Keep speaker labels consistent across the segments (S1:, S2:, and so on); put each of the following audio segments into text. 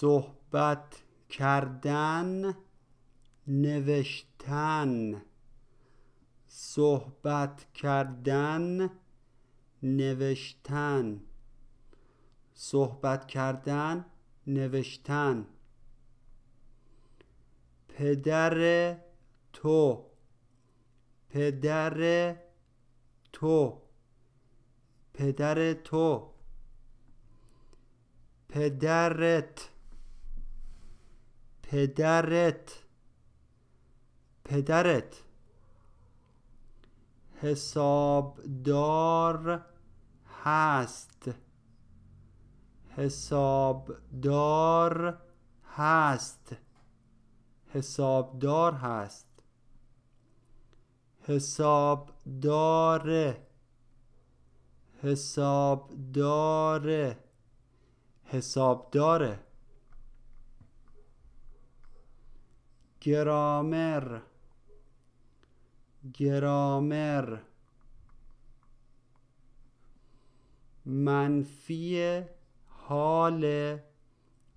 S1: صحبت کردن نوشتن. صحبت کردن نوشتن. صحبت کردن نوشتن. پدر تو. پدر تو. پدر تو. پدرت. پدرت. پدرت. حسابدار هست. حسابدار هست. حسابدار هست. حسابدار. حسابدار. حسابداره گرامر. گرامر. منفی حال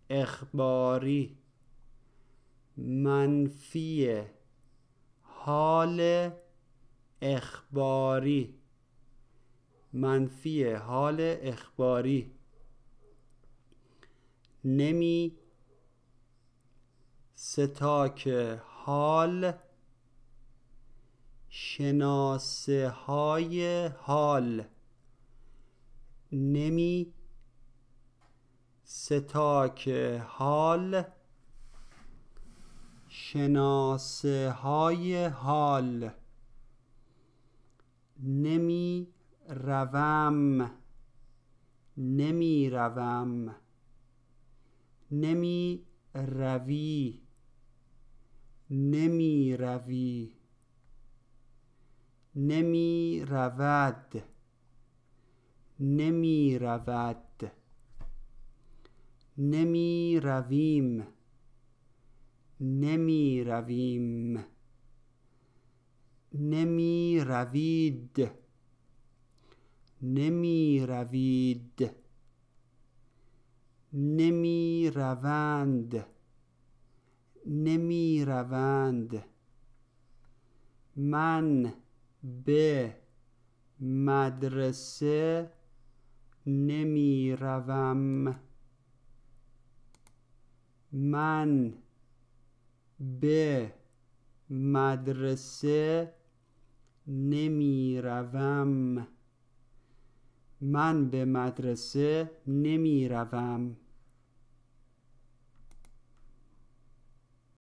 S1: اخباری. منفی حال اخباری. منفی حال اخباری. نمی ستاک حال شناسه های حال. نمی ستاک حال شناسه های حال. نمی روم نمی روم. نمی روی. نمی روی نمی رود نمی رود نمی رویم نمی رویم نمی روید نمی روید نمی روند نمی روند من به مدرسه نمی روم من به مدرسه نمی روم من به مدرسه نمی روم